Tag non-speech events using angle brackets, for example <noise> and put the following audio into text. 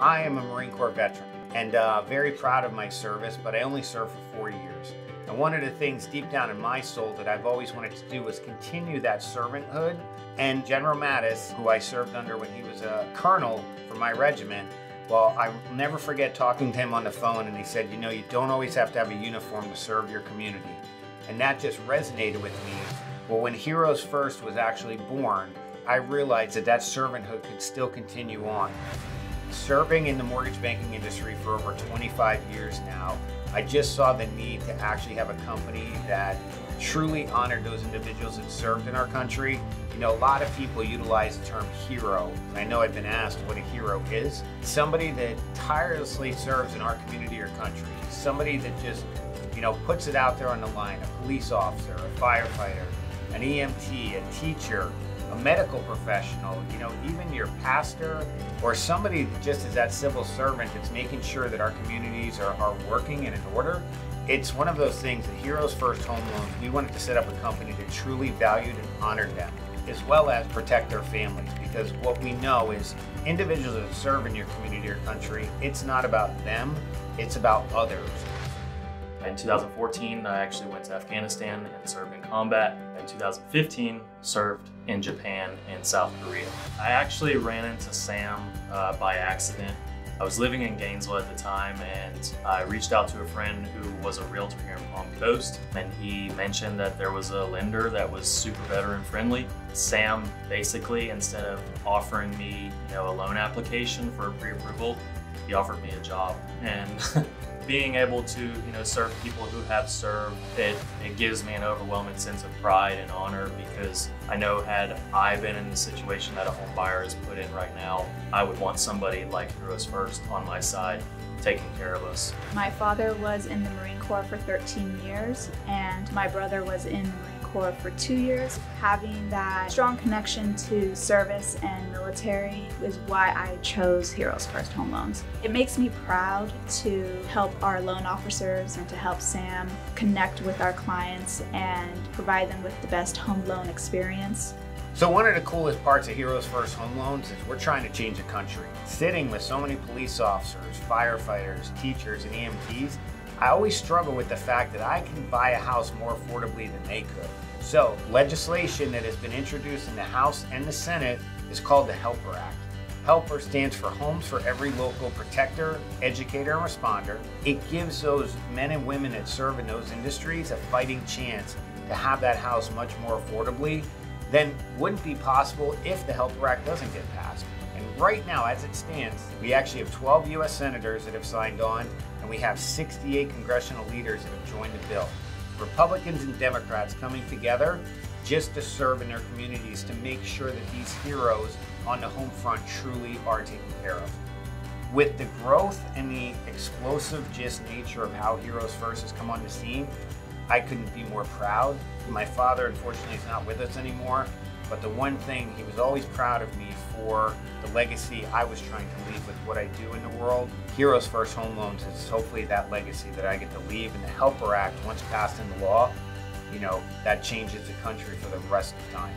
I am a Marine Corps veteran and uh, very proud of my service, but I only served for four years. And one of the things deep down in my soul that I've always wanted to do was continue that servanthood. And General Mattis, who I served under when he was a colonel for my regiment, well, I'll never forget talking to him on the phone, and he said, You know, you don't always have to have a uniform to serve your community. And that just resonated with me. Well, when Heroes First was actually born, I realized that that servanthood could still continue on. Serving in the mortgage banking industry for over 25 years now, I just saw the need to actually have a company that truly honored those individuals that served in our country. You know, a lot of people utilize the term hero. I know I've been asked what a hero is. Somebody that tirelessly serves in our community or country. Somebody that just, you know, puts it out there on the line. A police officer, a firefighter, an EMT, a teacher, a medical professional, you know, even your pastor or somebody just as that civil servant that's making sure that our communities are, are working and in order. It's one of those things that Heroes First Home Loans, we wanted to set up a company that truly valued and honored them, as well as protect their families. Because what we know is individuals that serve in your community or country, it's not about them, it's about others. In 2014, I actually went to Afghanistan and served in combat. In 2015, served in Japan and South Korea. I actually ran into Sam uh, by accident. I was living in Gainesville at the time and I reached out to a friend who was a realtor here in Palm Coast and he mentioned that there was a lender that was super veteran friendly. Sam basically, instead of offering me you know, a loan application for pre-approval, he offered me a job. And <laughs> being able to you know serve people who have served it it gives me an overwhelming sense of pride and honor because I know had I been in the situation that a home buyer is put in right now I would want somebody like Heroes First on my side taking care of us. My father was in the Marine Corps for 13 years and my brother was in the Marine Corps for two years. Having that strong connection to service and military is why I chose Heroes First Home Loans. It makes me proud to help our loan officers and to help Sam connect with our clients and provide them with the best home loan experience. So one of the coolest parts of Heroes First Home Loans is we're trying to change the country. Sitting with so many police officers, firefighters, teachers, and EMTs, I always struggle with the fact that I can buy a house more affordably than they could. So, legislation that has been introduced in the House and the Senate is called the HELPER Act. HELPER stands for Homes for Every Local Protector, Educator, and Responder. It gives those men and women that serve in those industries a fighting chance to have that house much more affordably than wouldn't be possible if the HELPER Act doesn't get passed. Right now, as it stands, we actually have 12 U.S. senators that have signed on, and we have 68 congressional leaders that have joined the bill. Republicans and Democrats coming together just to serve in their communities to make sure that these heroes on the home front truly are taken care of. With the growth and the explosive just nature of how Heroes First has come on the scene, I couldn't be more proud. My father, unfortunately, is not with us anymore, but the one thing, he was always proud of me for the legacy I was trying to leave with what I do in the world. Heroes First Home Loans is hopefully that legacy that I get to leave. And the Helper Act, once passed into law, you know, that changes the country for the rest of time.